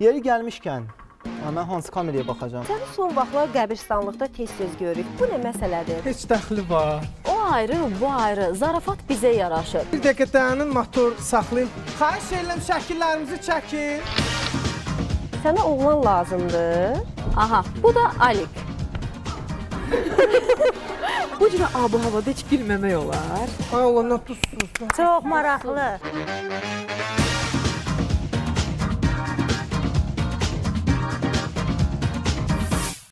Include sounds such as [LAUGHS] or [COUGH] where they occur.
Yeri gəlmişkən, ha, mən hansı kameraya baxacağam? Səni son vaxtlar qəbirstanlıqda tez-tez görürük. Bu nə məsələdir? Heç dəxli var. O ayrı, bu ayrı. Zarafat bizə yaraşır. Bir dəqiqə dayanın, motor saxlayın. Xahiş edirəm şəkillərimizi çəkin. Sənə oğlan lazımdır. Aha, bu da Alik. [LAUGHS] Bu cürə abu-havada heç bilməmək olar. Ay Allah, nə tuzsuz. Çox maraqlı.